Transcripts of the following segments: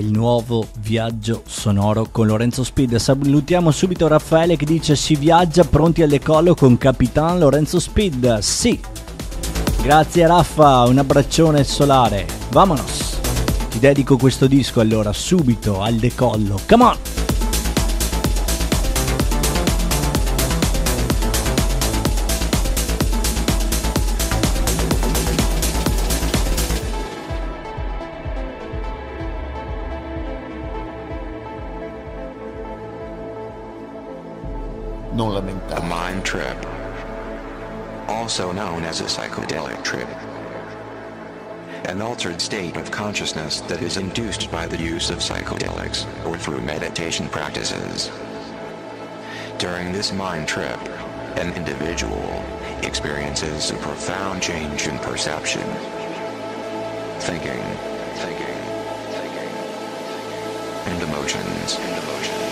il nuovo viaggio sonoro con Lorenzo Speed. Salutiamo subito Raffaele che dice si viaggia pronti al decollo con Capitan Lorenzo Speed. Sì. Grazie Raffa, un abbraccione solare. Vamonos. Ti dedico questo disco allora subito al decollo. Come on! As a psychedelic trip. An altered state of consciousness that is induced by the use of psychedelics or through meditation practices. During this mind trip, an individual experiences a profound change in perception, thinking, thinking, thinking, and emotions, and emotions.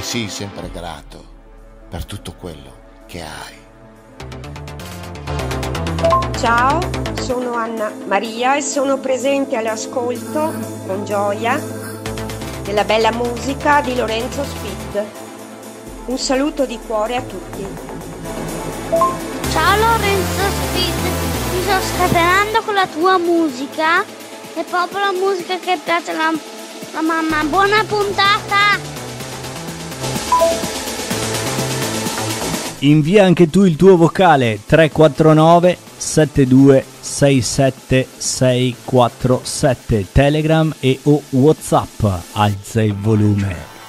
E sii sempre grato per tutto quello che hai. Ciao, sono Anna Maria e sono presente all'ascolto con gioia della bella musica di Lorenzo Speed. Un saluto di cuore a tutti. Ciao Lorenzo Speed, mi sto scatenando con la tua musica. È proprio la musica che piace alla, alla mamma. Buona puntata! Invia anche tu il tuo vocale 349 7267 647 Telegram e o Whatsapp. Alza il volume.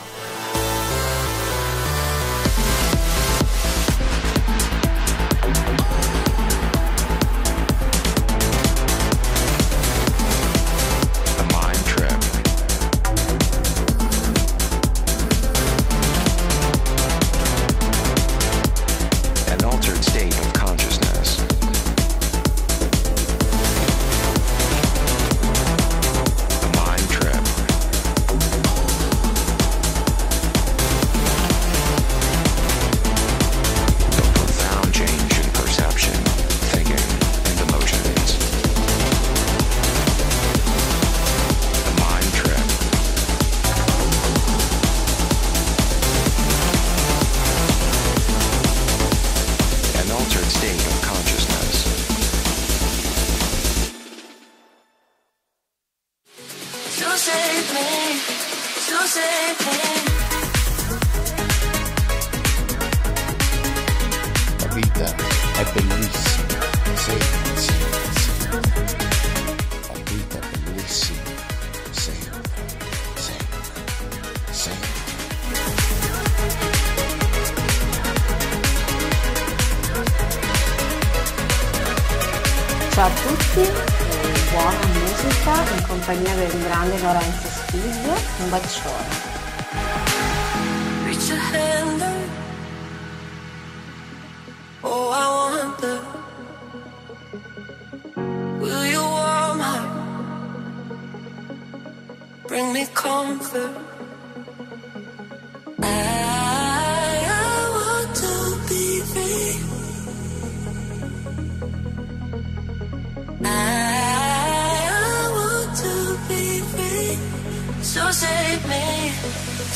Sempre. Ciao a tutti, buona musica in compagnia del grande Lorenzo Spiglio, un bacione. Reach hand out. Oh, I wonder, will you warm heart bring me comfort?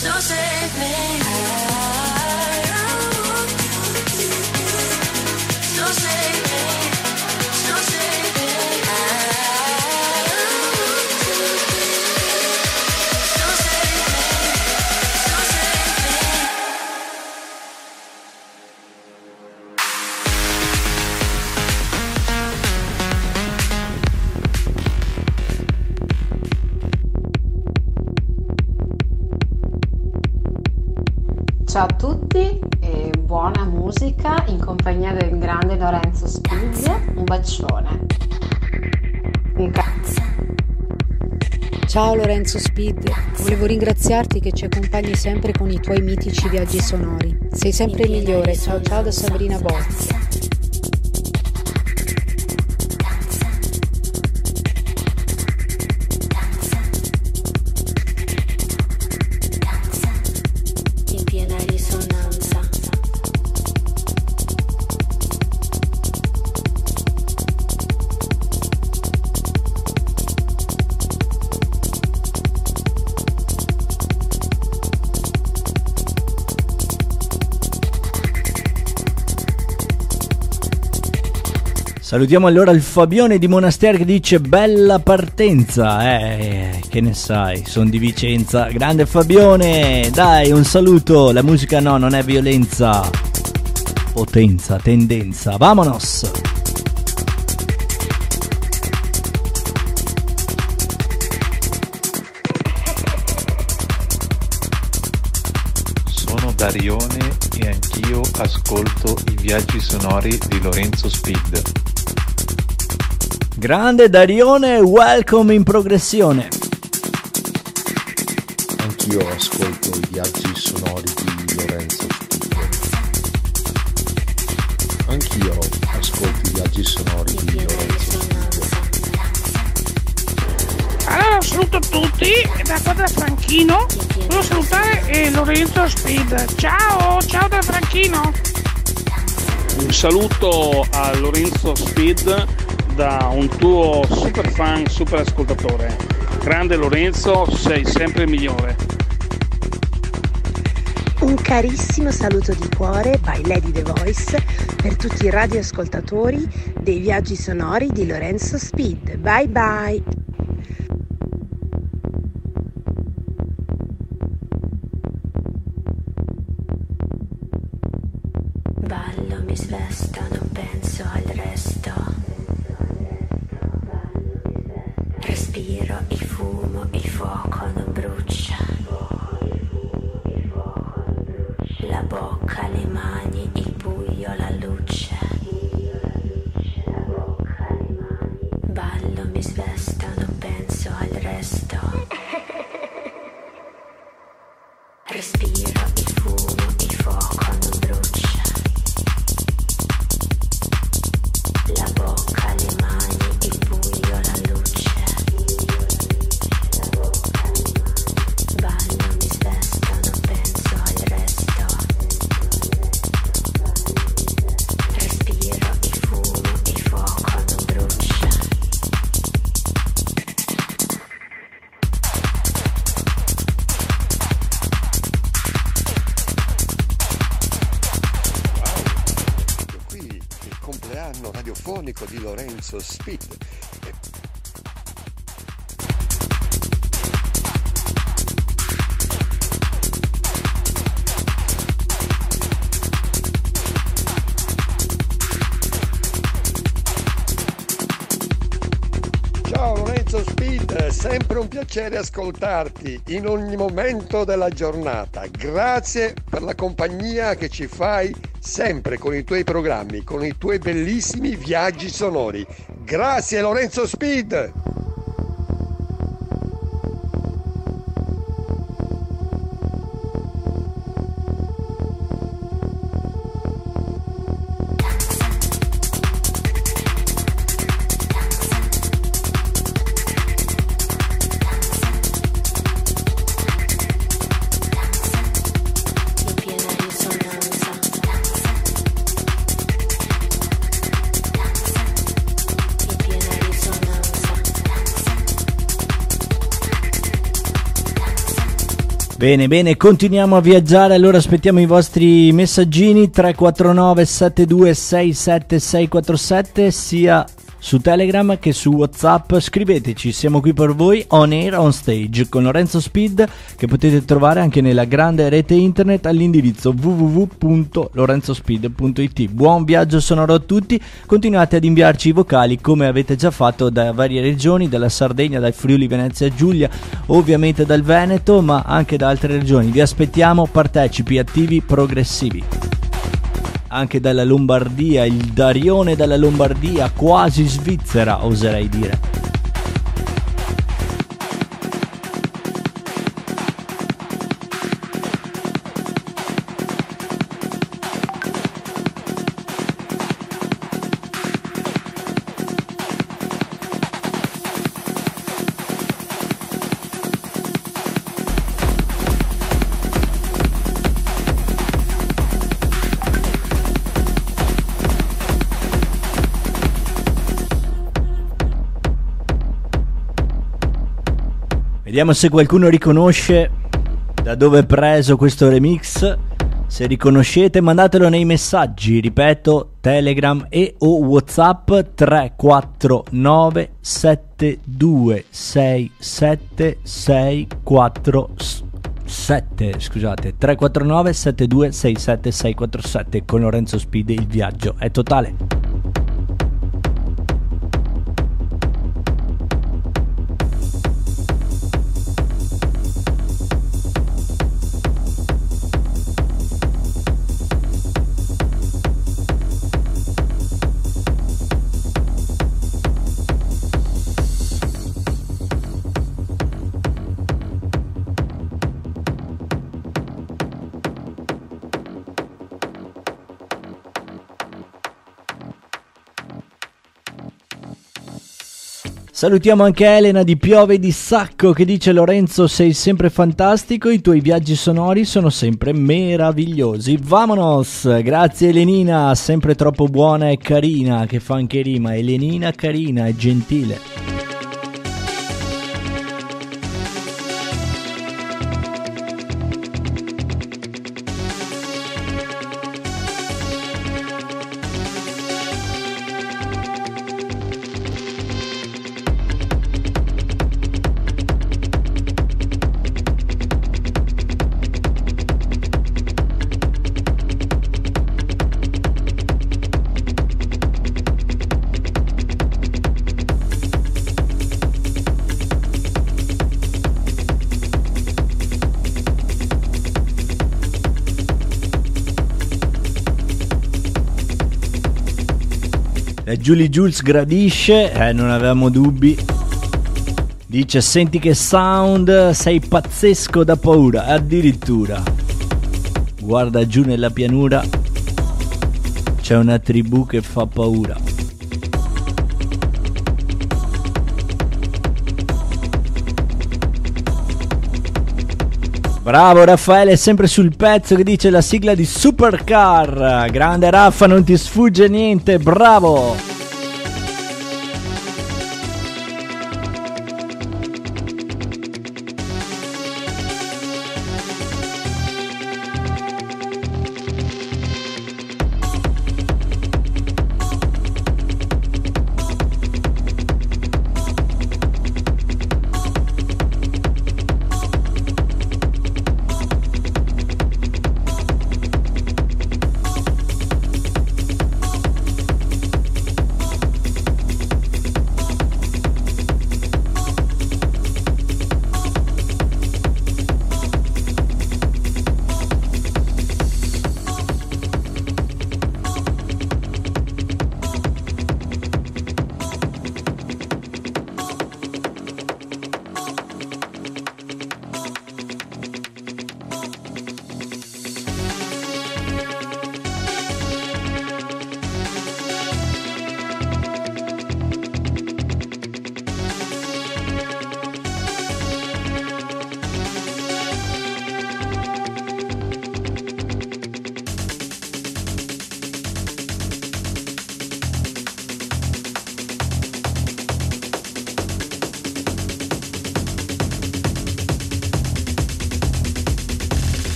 So save me. Ciao Lorenzo Speed, volevo ringraziarti che ci accompagni sempre con i tuoi mitici viaggi sonori. Sei sempre il migliore, ciao ciao da Sabrina Bozzi. Salutiamo allora il Fabione di Monastero che dice bella partenza. Eh, che ne sai, sono di Vicenza. Grande Fabione, dai, un saluto. La musica no, non è violenza. Potenza, tendenza. Vamonos. Sono Darione e anch'io ascolto i viaggi sonori di Lorenzo Speed. Grande Darione, welcome in progressione. Anch'io ascolto i viaggi sonori di Lorenzo Speed. Anch'io ascolto i viaggi sonori di Lorenzo Speed. Allora saluto a tutti da qua da Franchino. Volevo salutare eh, Lorenzo Speed. Ciao, ciao da Franchino. Un saluto a Lorenzo Speed da un tuo super fan, super ascoltatore. Grande Lorenzo, sei sempre il migliore. Un carissimo saluto di cuore by Lady The Voice per tutti i radioascoltatori dei viaggi sonori di Lorenzo Speed. Bye bye! Ballo, mi svesto, non penso al resto. Fumo, il fuoco non brucia. La bocca, le mani, il buio, la luce. Ballo, mi svesto, non penso al resto. Speed. Ciao Lorenzo Speed, sempre un piacere ascoltarti in ogni momento della giornata. Grazie per la compagnia che ci fai sempre con i tuoi programmi, con i tuoi bellissimi viaggi sonori. Grazie Lorenzo Speed! Bene, bene, continuiamo a viaggiare. Allora aspettiamo i vostri messaggini 349 7267 647 sia su Telegram che su WhatsApp. Scriveteci, siamo qui per voi on air on stage con Lorenzo Speed che potete trovare anche nella grande rete internet all'indirizzo www.lorenzospeed.it. Buon viaggio sonoro a tutti. Continuate ad inviarci i vocali come avete già fatto da varie regioni, dalla Sardegna, dal Friuli Venezia Giulia, ovviamente dal Veneto, ma anche da altre regioni. Vi aspettiamo partecipi attivi progressivi. Anche dalla Lombardia, il Darione dalla Lombardia, quasi Svizzera, oserei dire. Vediamo se qualcuno riconosce da dove è preso questo remix. Se riconoscete, mandatelo nei messaggi. Ripeto, Telegram e o Whatsapp 349 7267 647 scusate 349 7267 647 con Lorenzo Speed il viaggio è totale Salutiamo anche Elena di Piove di Sacco che dice Lorenzo sei sempre fantastico, i tuoi viaggi sonori sono sempre meravigliosi. Vamonos! Grazie Elenina, sempre troppo buona e carina, che fa anche rima. Elenina carina e gentile. Julie Jules gradisce, eh, non avevamo dubbi. Dice senti che sound, sei pazzesco da paura, addirittura. Guarda giù nella pianura, c'è una tribù che fa paura. Bravo Raffaele, sempre sul pezzo che dice la sigla di Supercar. Grande Raffa, non ti sfugge niente, bravo!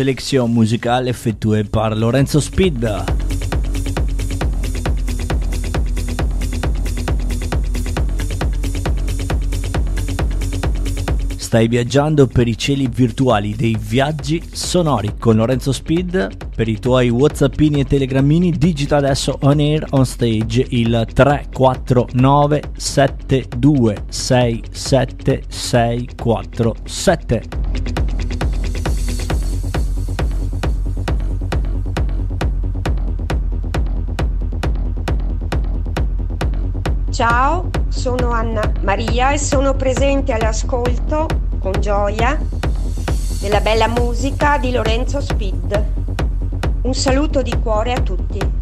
Sélection musicale effettuée par Lorenzo Speed. Stai viaggiando per i cieli virtuali dei viaggi sonori con Lorenzo Speed. Per i tuoi whatsappini e telegramini digita adesso on air on stage il 349 7267 Ciao, sono Anna Maria e sono presente all'ascolto con gioia della bella musica di Lorenzo Speed. Un saluto di cuore a tutti.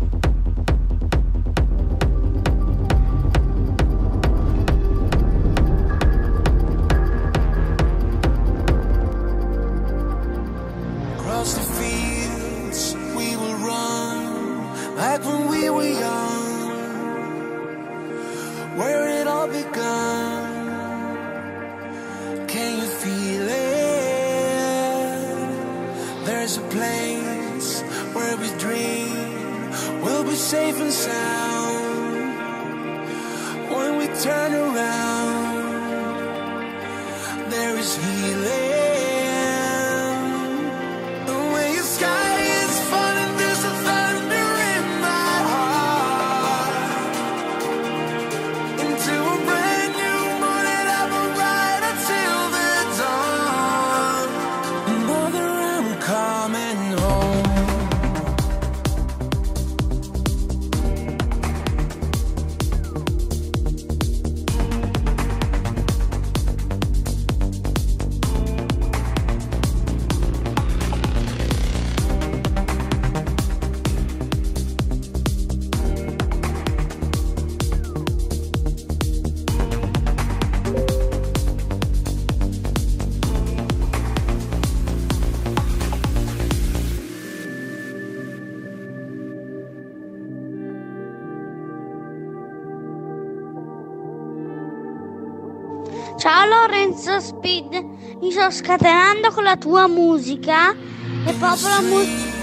Ciao Lorenzo Speed, mi sto scatenando con la tua musica e proprio la musica.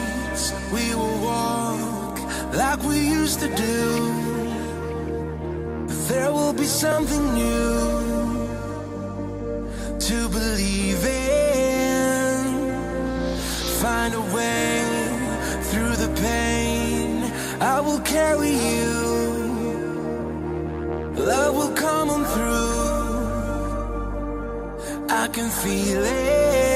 We will walk like we used to do. There will be something new to believe in. Find a way through the pain. I will carry you. Love will come on through. I can feel it.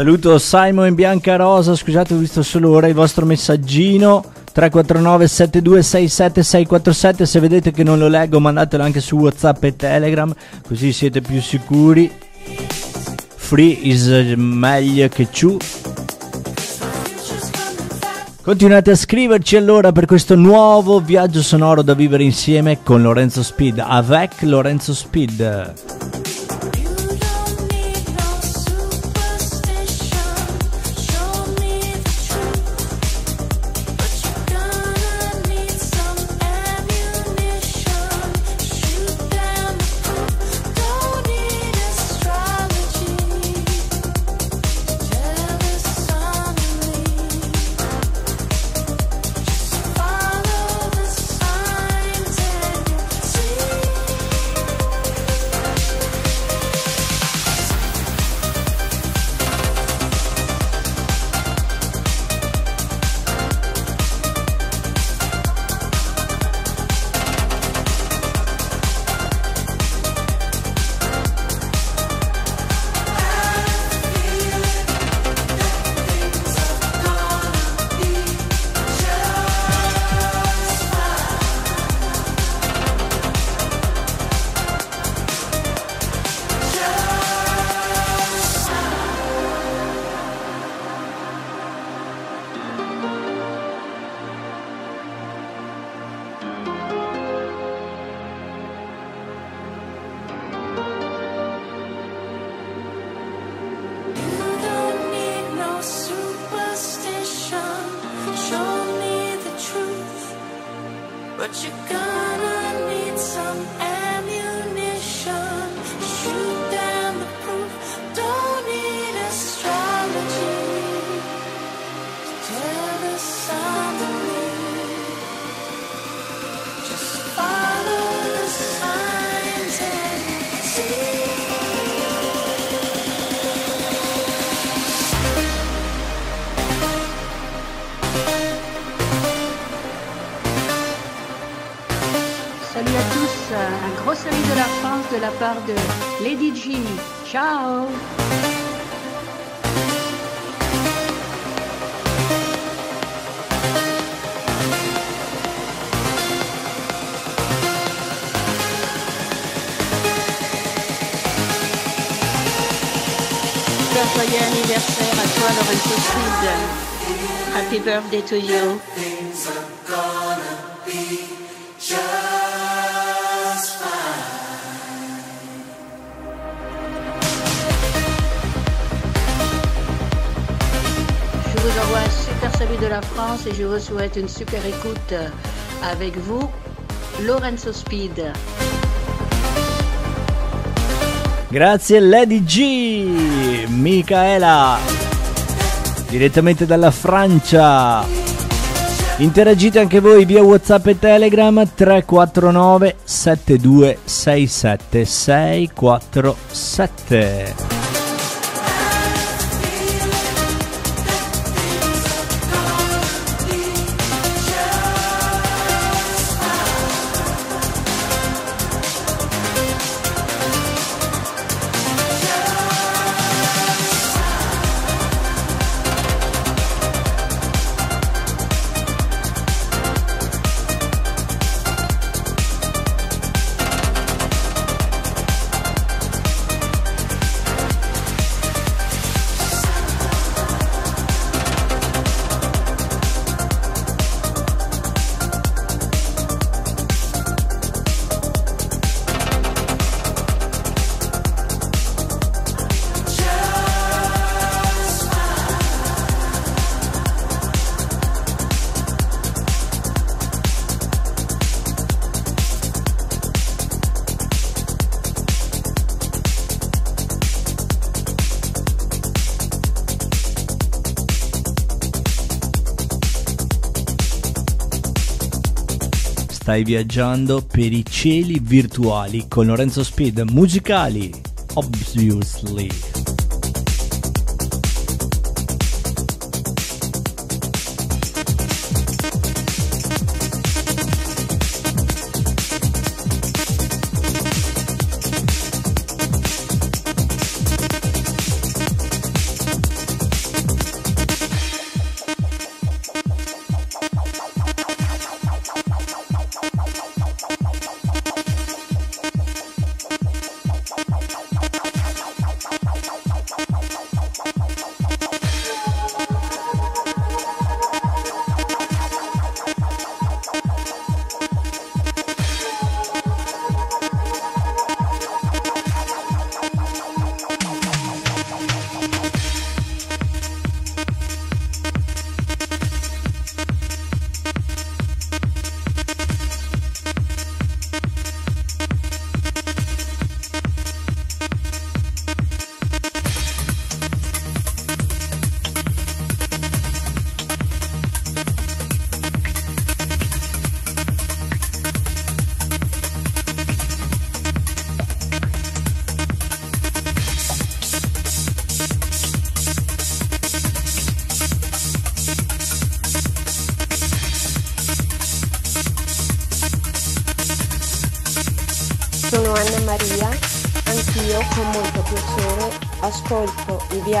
Saluto Simon in bianca rosa, scusate ho visto solo ora il vostro messaggino 349 7267 647 se vedete che non lo leggo mandatelo anche su Whatsapp e Telegram così siete più sicuri. Free is meglio che ciù. Continuate a scriverci allora per questo nuovo viaggio sonoro da vivere insieme con Lorenzo Speed, avec Lorenzo Speed. Part de Lady G. Ciao joyeux anniversaire à toi Speed. Happy birthday to you. Vous envoie un super salut de la France et je vous souhaite une super écoute avec vous, Lorenzo Speed. Grazie Lady G, Micaela, direttamente dalla Francia. Interagite anche voi via WhatsApp e Telegram 349 7267 647. Stai viaggiando per i cieli virtuali con Lorenzo Speed, musicali, obviously.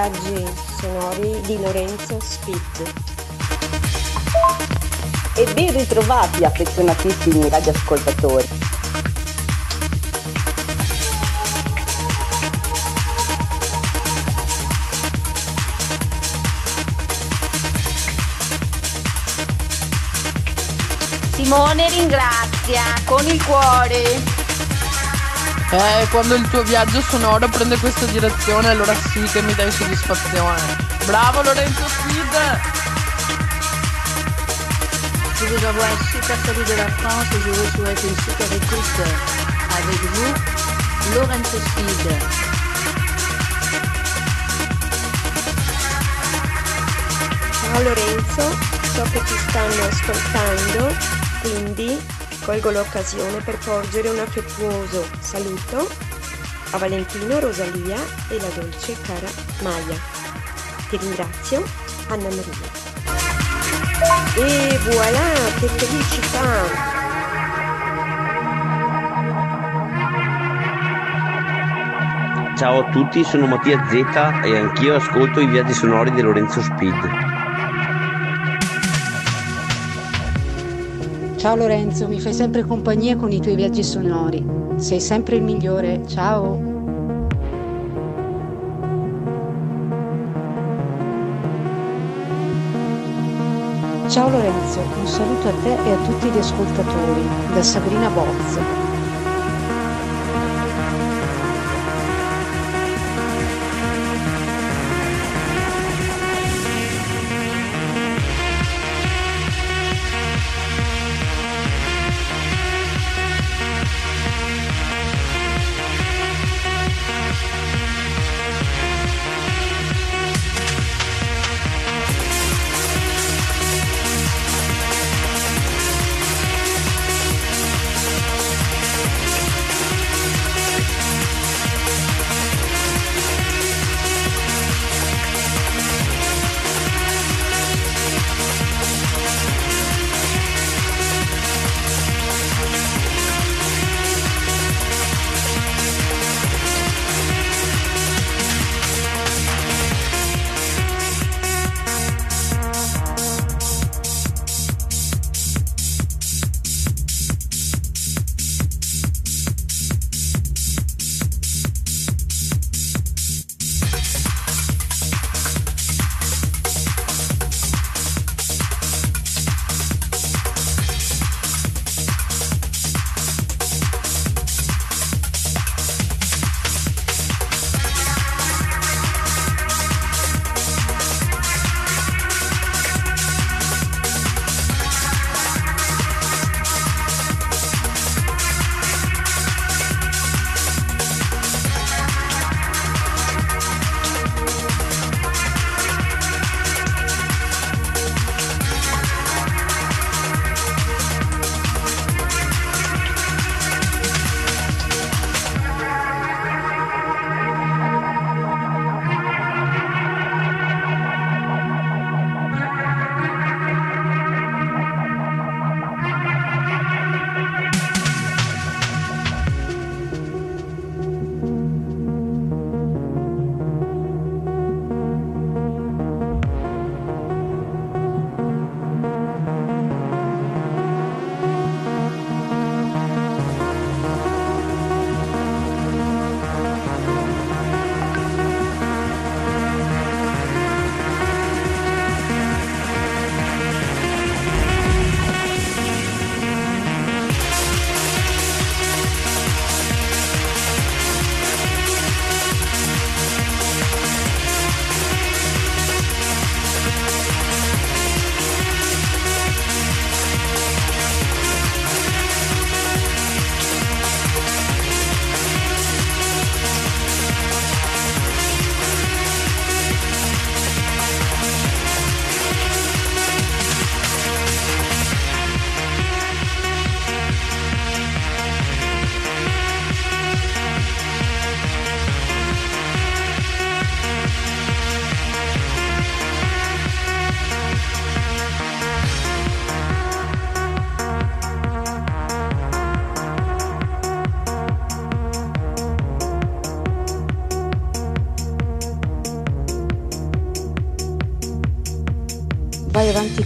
Viaggi sonori di Lorenzo Speed. E ben ritrovati affezionatissimi radioascoltatori. Simone ringrazia con il cuore. Eh, quando il tuo viaggio sonoro prende questa direzione, allora sì che mi dai soddisfazione. Bravo Lorenzo Speed! Je vous envoie un super salut de la France et je vous souhaite une super écoute avec vous, Lorenzo Speed. Ciao Lorenzo, so che ti stanno ascoltando, quindi colgo l'occasione per porgere un affettuoso saluto a Valentino, Rosalia e la dolce cara Maya. Ti ringrazio, Anna Maria. E voilà, che felicità! Ciao a tutti, sono Mattia Z e anch'io ascolto i viaggi sonori di Lorenzo Speed. Ciao Lorenzo, mi fai sempre compagnia con i tuoi viaggi sonori. Sei sempre il migliore. Ciao. Ciao Lorenzo, un saluto a te e a tutti gli ascoltatori da Sabrina Bozza.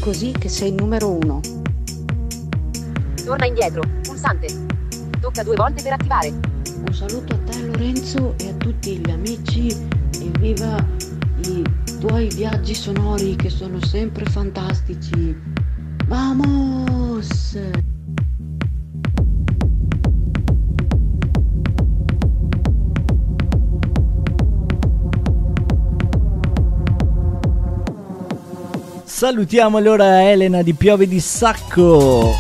Così che sei il numero uno. Torna indietro. Pulsante. Tocca due volte per attivare. Un saluto a te Lorenzo e a tutti gli amici e viva i tuoi viaggi sonori che sono sempre fantastici. Vamos! Salutiamo allora Elena di Piove di Sacco.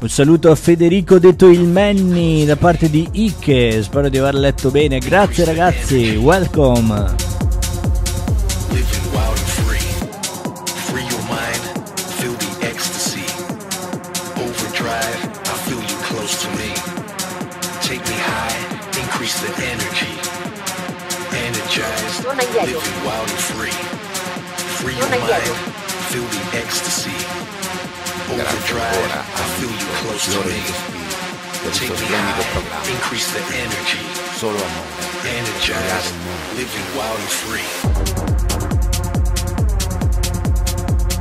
Un saluto a Federico detto il Manny da parte di Ike, spero di aver letto bene. Grazie ragazzi, welcome. Take me high. Increase the energy. Solo amore. Energized. Living wild and free.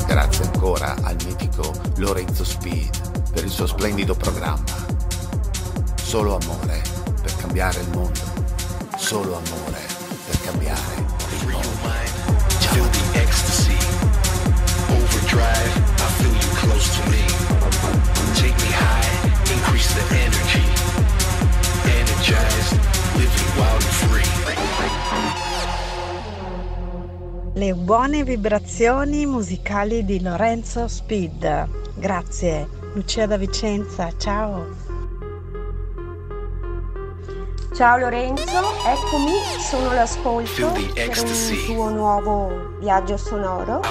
Grazie ancora al mitico Lorenzo Speed per il suo splendido programma. Solo amore per cambiare il mondo. Solo amore per cambiare il mondo. Feel the ecstasy. Overdrive. I feel you close to me. Increase the energy. Energized. Living wild and free. Le buone vibrazioni musicali di Lorenzo Speed. Grazie. Lucia da Vicenza, ciao. Ciao Lorenzo, eccomi, sono l'ascolto per un tuo nuovo viaggio sonoro.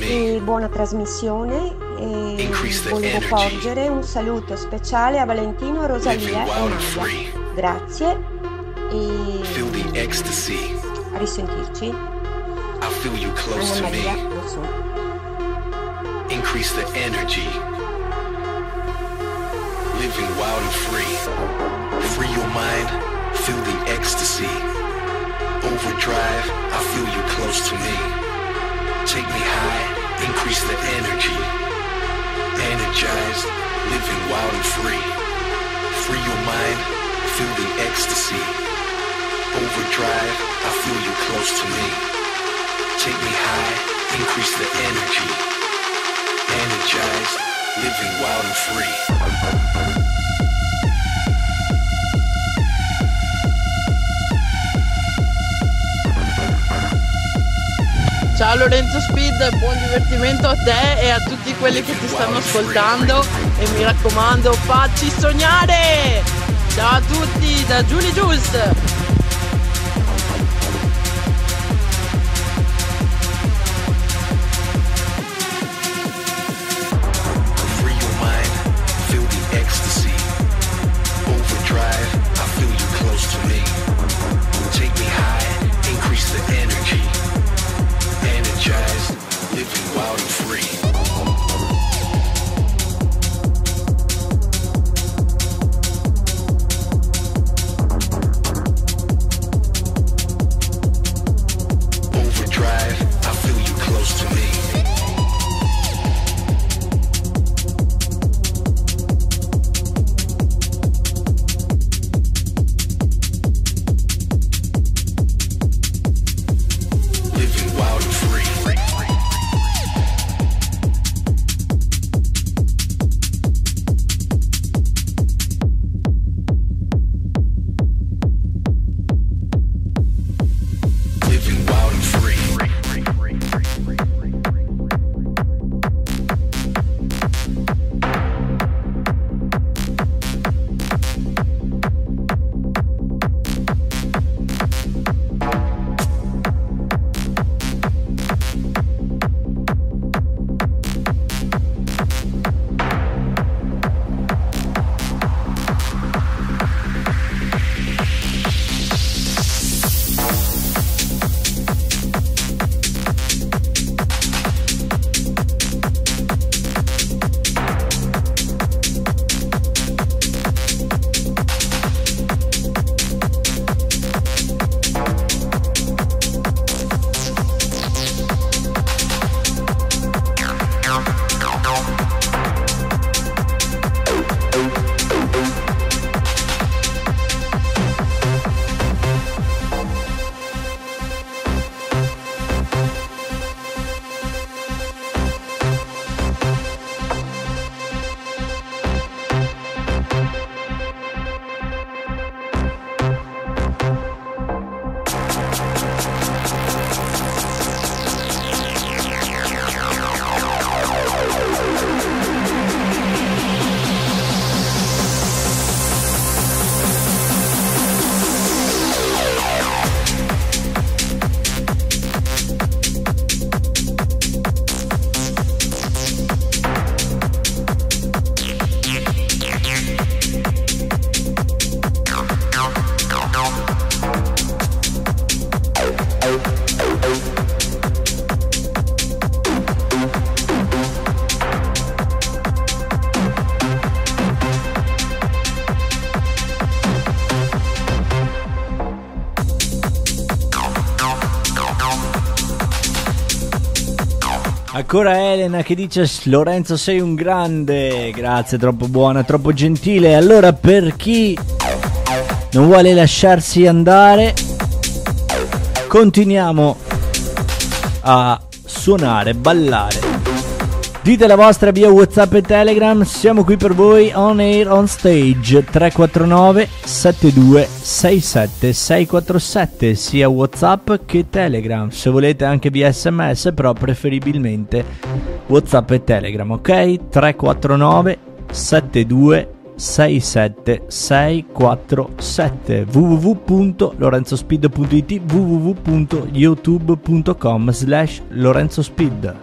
E buona trasmissione e volevo porgere un saluto speciale a Valentino, Rosalia e free. Grazie e a risentirci. Anna to Maria me. Rosso. Increase the energy. Living wild and free. Free your mind. Feel the ecstasy. Overdrive. I feel you close to me. Take me high. Increase the energy. Energized. Living wild and free. Free your mind. Feel the ecstasy. Overdrive. I feel you close to me. Take me high. Increase the energy. Energized. Living wild and free. Ciao Lorenzo Speed, buon divertimento a te e a tutti quelli che ti stanno ascoltando e mi raccomando facci sognare! Ciao a tutti da Julie Juice! Ancora Elena che dice Lorenzo sei un grande, grazie, troppo buona, troppo gentile. Allora per chi non vuole lasciarsi andare, continuiamo a suonare, ballare. Dite la vostra via Whatsapp e Telegram, siamo qui per voi on air on stage 349 72 67 647 sia Whatsapp che Telegram. Se volete anche via SMS, però preferibilmente Whatsapp e Telegram, ok? 349 72 67 647 www.lorenzospeed.it www.youtube.com slash lorenzospeed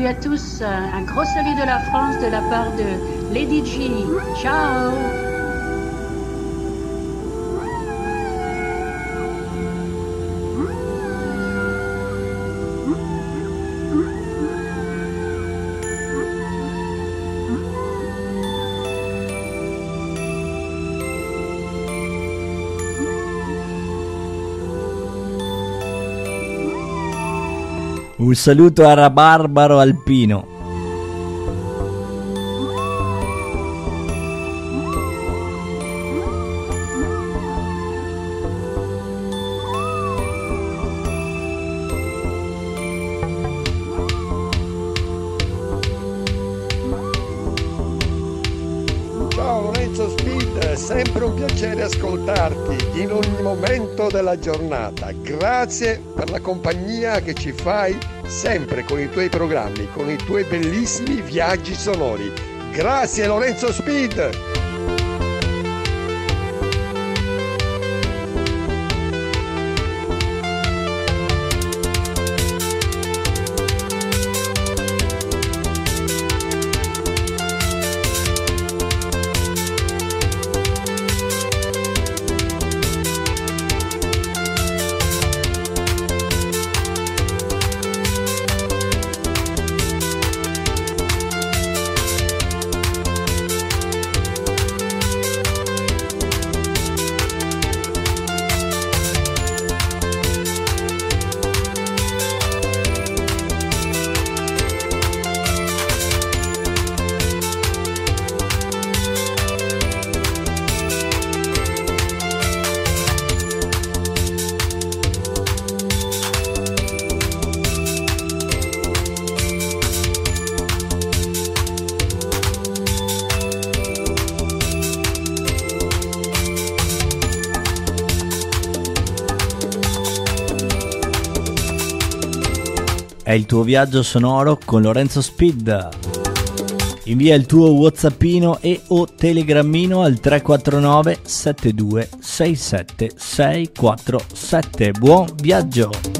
Salut à tous, un gros salut de la France de la part de Lady G. Ciao Un saluto a Rabarbaro Alpino. Sempre un piacere ascoltarti in ogni momento della giornata. Grazie per la compagnia che ci fai sempre con i tuoi programmi, con i tuoi bellissimi viaggi sonori. Grazie Lorenzo Speed! È il tuo viaggio sonoro con Lorenzo Speed. Invia il tuo whatsappino e o telegrammino al 349 72 67 647. Buon viaggio!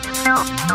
Yeah.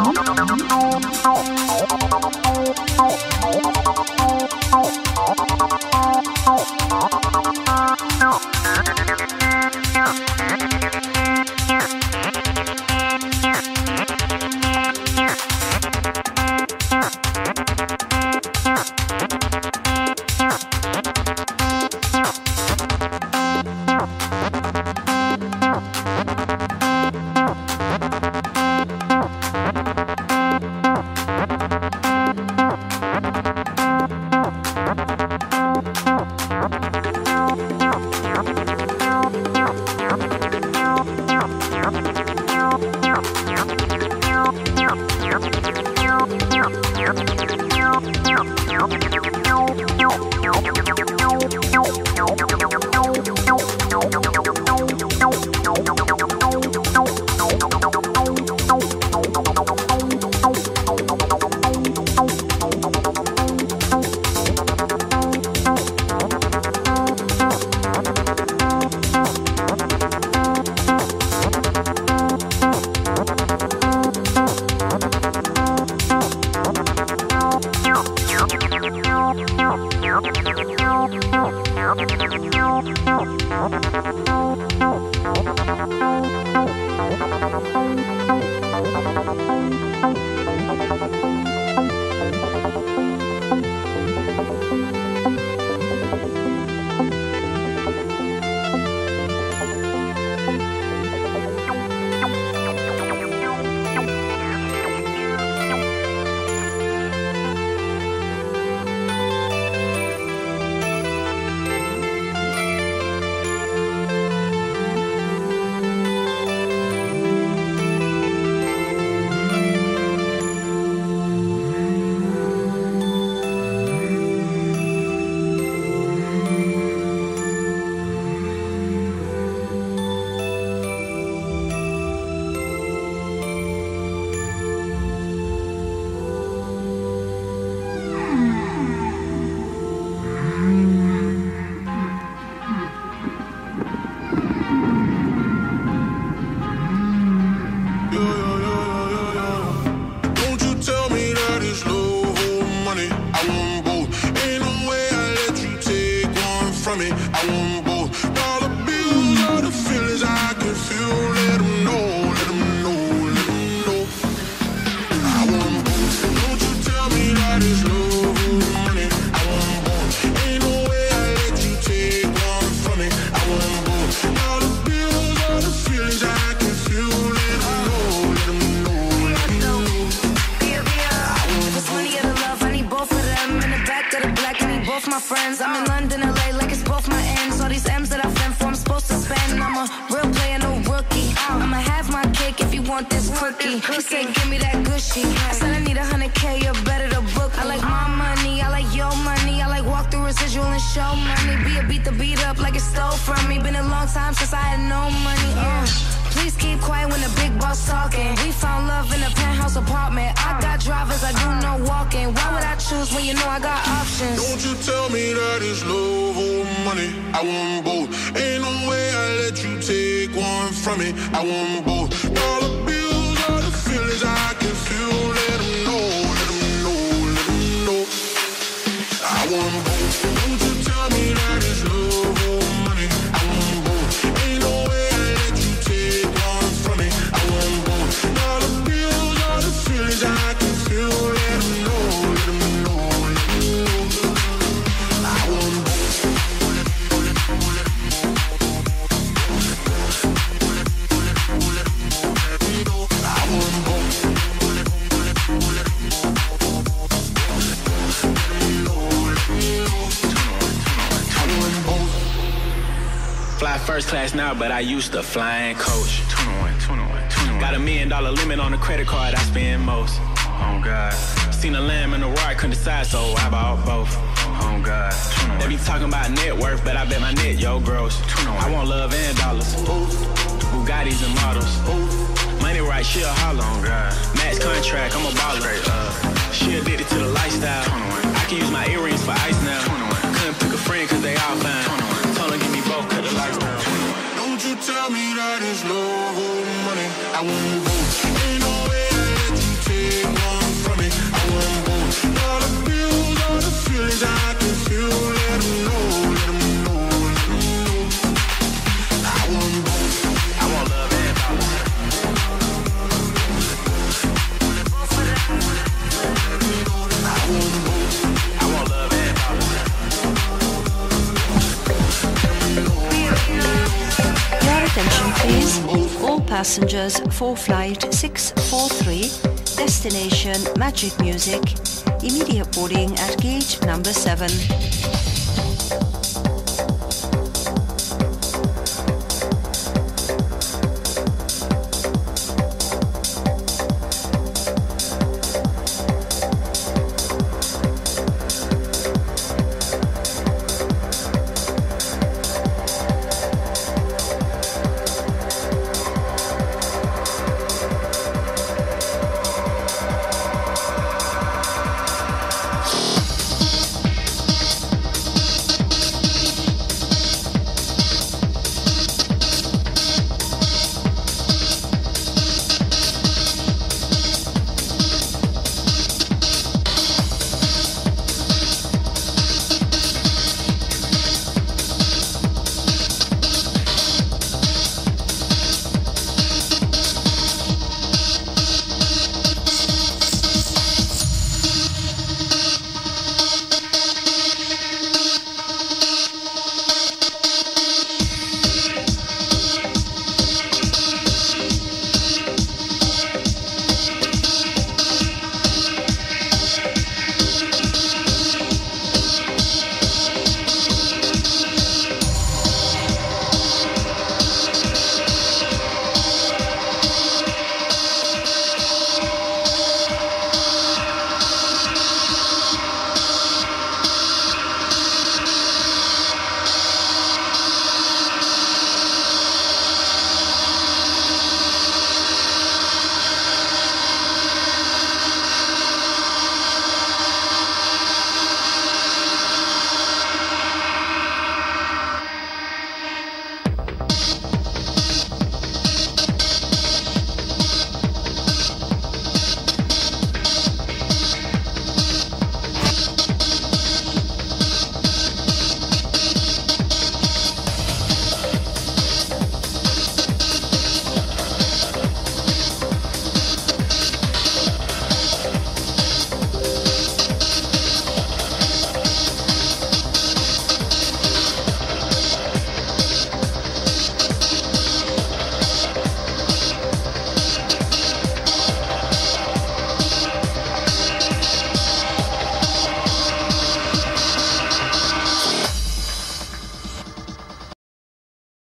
My friends. I'm in London, LA, like it's both my ends. All these M's that I fend for, I'm supposed to spend. I'm a real player, no rookie. I'ma have my cake if you want this cookie. He said, give me that gushy. I said, I need a hundred K, you're better to book. I like my money, I like your money. I like walk through residual and show money. Be a beat the beat up like it stole from me. Been a long time since I had no money. Uh. Please keep quiet when the big boss talking. We found love in a penthouse apartment. I got drivers, I do no walking. Why would I choose when you know I got options? Don't you tell me that it's love or money. I want both. Ain't no way I let you take one from me. I want both. Dollar bills are the feelings I can feel. Let 'em know, let 'em know, let 'em know. I want both. Class now, but I used to flying coach. 21, 21, 21. Got a million dollar limit on the credit card I spend most. Oh God. Seen a lamb and a roar, I couldn't decide, so I bought both. Oh God. They be talking about net worth, but I bet my net, yo, gross. I want love and dollars. Ooh. Bugattis and models. Ooh. Money right, she a holler. Oh God. Max contract, I'm a baller. Uh, she addicted to the lifestyle. I can use my earrings for ice now. Couldn't pick a friend cause they all fine. got is love or money. I wanna please. All passengers for flight 643, destination Magic Music. Immediate boarding at gate number 7.